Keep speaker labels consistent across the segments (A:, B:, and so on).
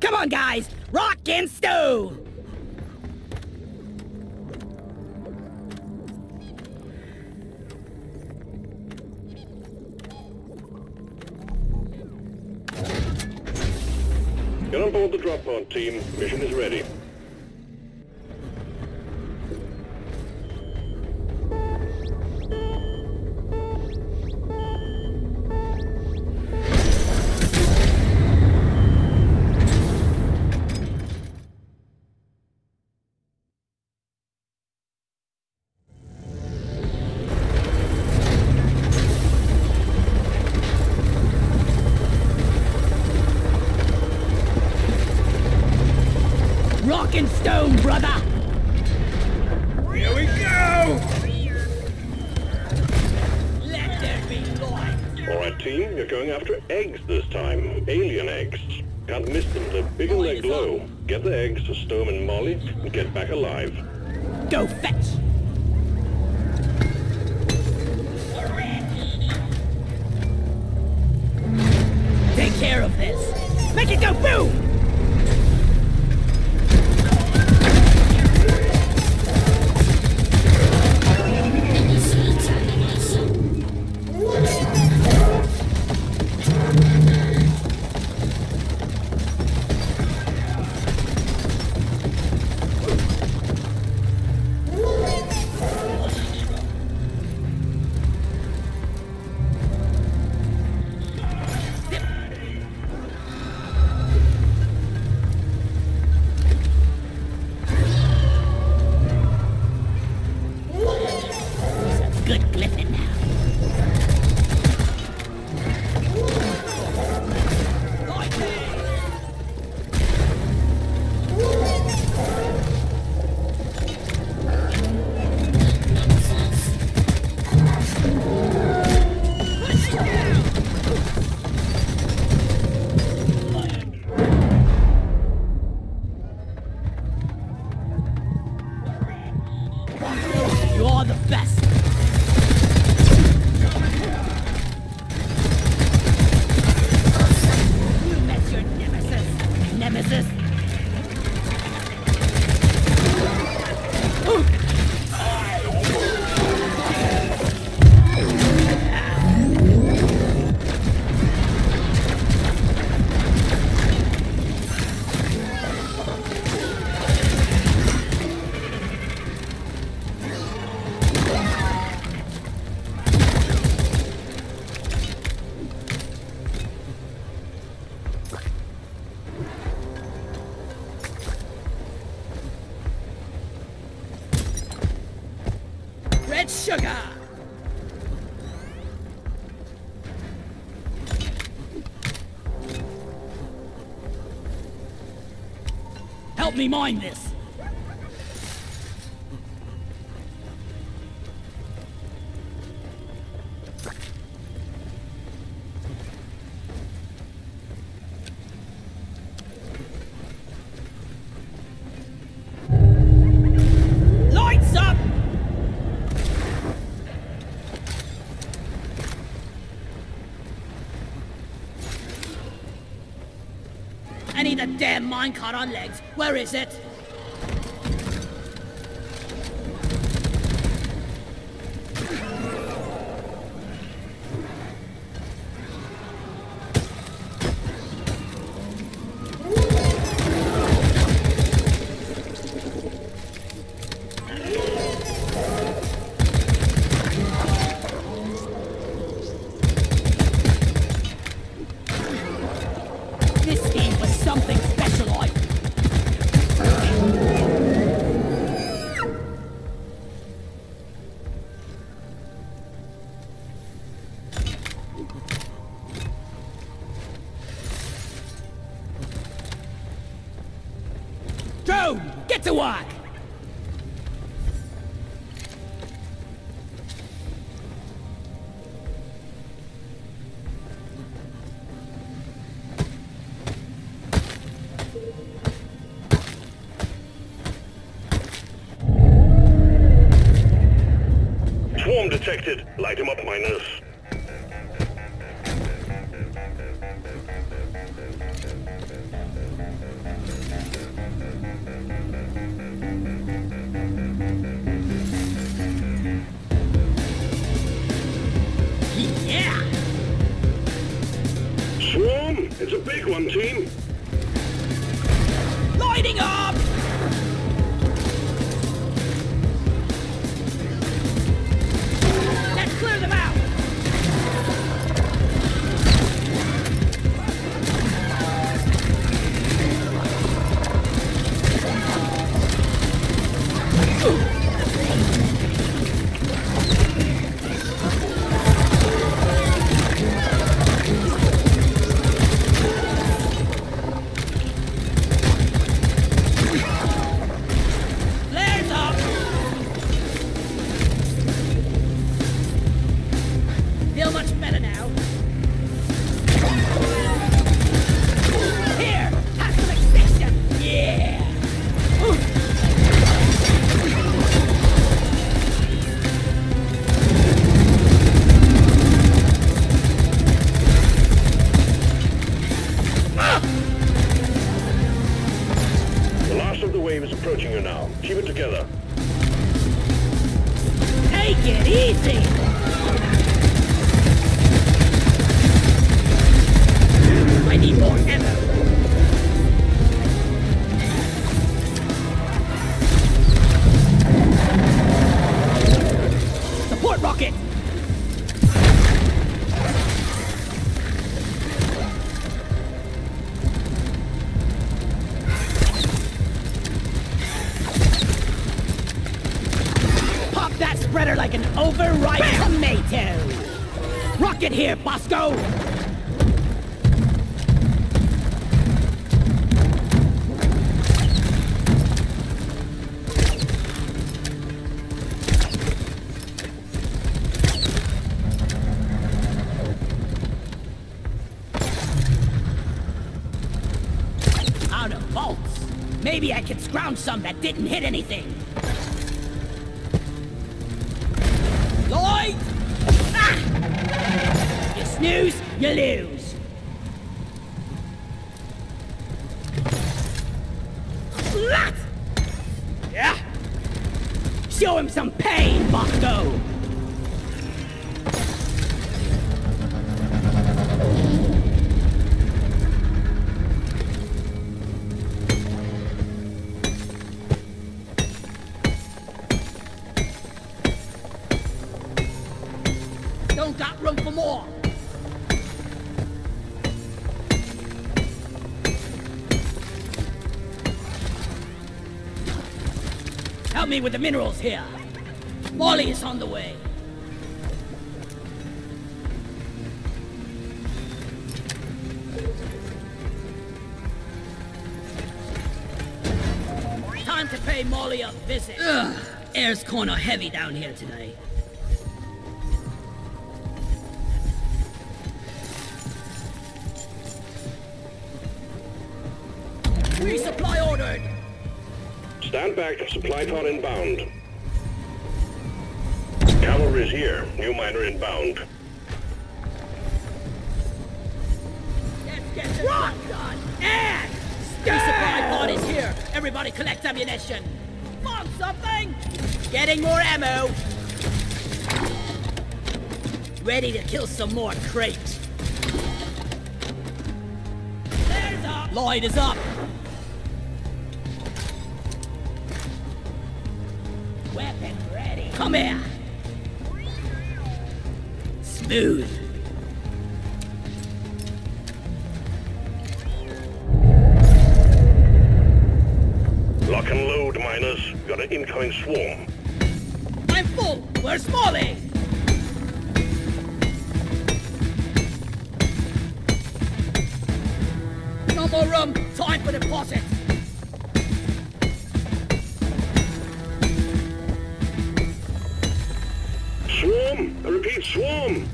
A: Come on, guys! Rock and stone!
B: Get on board the drop pod, team. Mission is ready. You're going after eggs this time. Alien eggs. Can't miss them. They're big and they glow. Get the eggs to Storm and Molly and get back alive.
A: Go fetch! Take care of this! Make it go boom! Me mind this! Damn minecart on legs. Where is it?
B: detected. Light him up, miners.
A: Yeah!
B: Swarm! It's a big one, team. Approaching you now. Keep it together.
A: Take it easy! I need more ammo! Overripe tomato! Rocket here, Bosco! Out of bolts. Maybe I could scrounge some that didn't hit anything. Ah! You lose. Splat! Yeah. Show him some pain, Bosco! Me with the minerals here. Molly is on the way. Time to pay Molly a visit. Ugh, air's kinda heavy down here tonight. Resupply ordered.
B: Stand back. Supply pod inbound. Cavalry's here. New miner inbound.
A: Get Run! done. And resupply pod is here. Everybody collect ammunition. Want something? Getting more ammo. Ready to kill some more crates. There's. Lloyd is up. Weapon ready. Come here. Smooth.
B: Lock and load, miners. Got an incoming swarm.
A: I'm full. Where's Smalley? No more room. Time for deposit.
B: Repeat!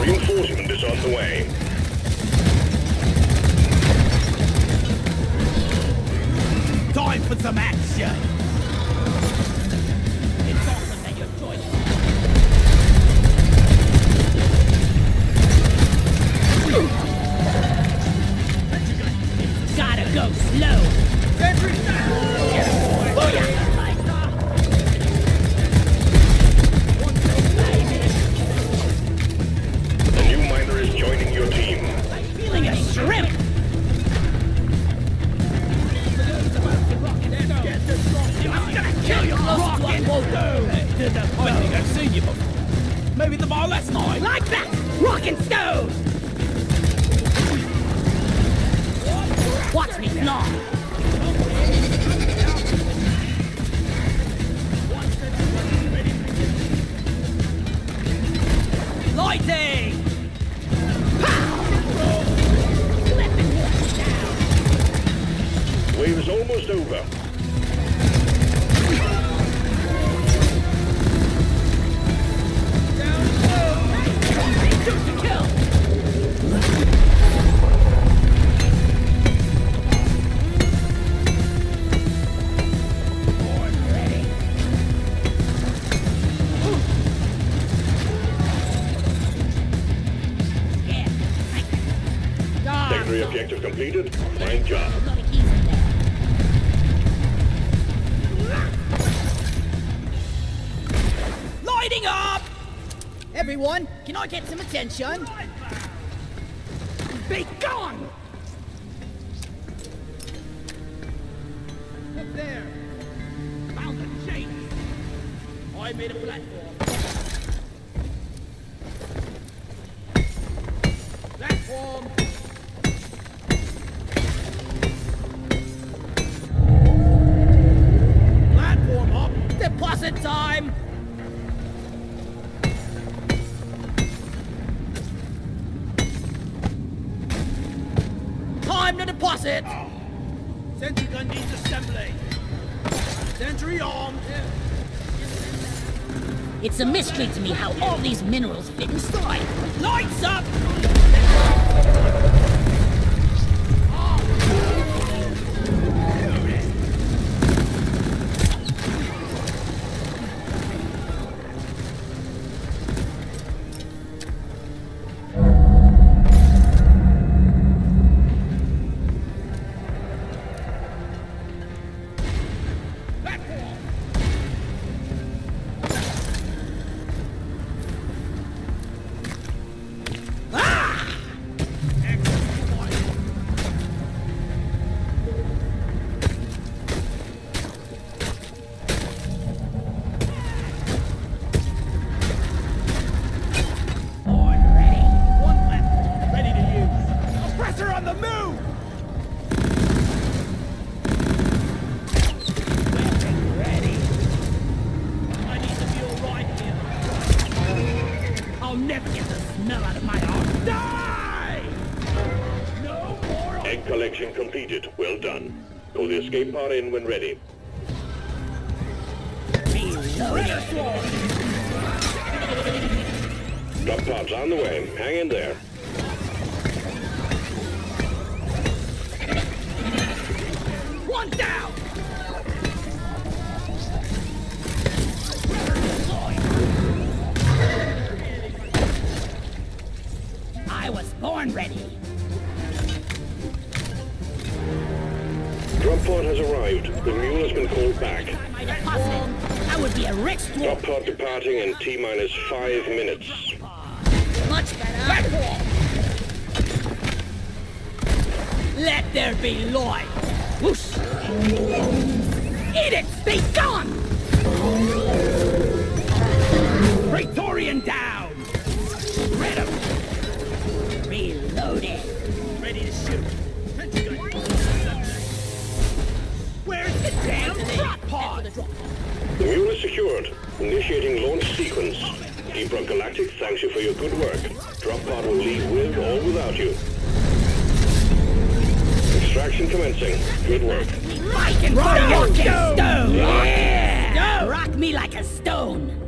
B: Reinforcement is on the way.
A: Time for some action. Gotta go slow. Booyah! Kill your lost rocket! I think
C: I've seen
B: you before. Maybe the
C: bar last night.
B: Like that! Rockin' stone! Watch me now! Completed. Fine job.
C: Lighting up! Everyone, can I get some attention? Be gone! Up there! Found the chain! I made a platform. Platform! Platform Deposit time! Time to deposit! Sentry gun needs assembly. Sentry armed.
A: It's a mystery to me how all these minerals fit inside.
C: Lights up! The
B: in when ready. Drop pods on the way. Hang in there.
C: One down!
A: I was born ready.
B: Pod has arrived. The mule has been called back.
A: I would be a rich dwarf.
B: pod departing in T minus five minutes.
A: Much better.
C: Platform! Let there be light! Whoosh! Eat it! Be gone! Praetorian down! Him!
A: Reloaded.
C: Ready to shoot. The
B: secured. Initiating launch sequence. Deep Rock Galactic thanks you for your good work. Drop pod will leave with or without you. Extraction commencing. Good work.
A: Like and
C: Rock
A: rock
C: and
A: stone.
C: stone.
A: Yeah.
C: Go.
A: Rock me like a stone.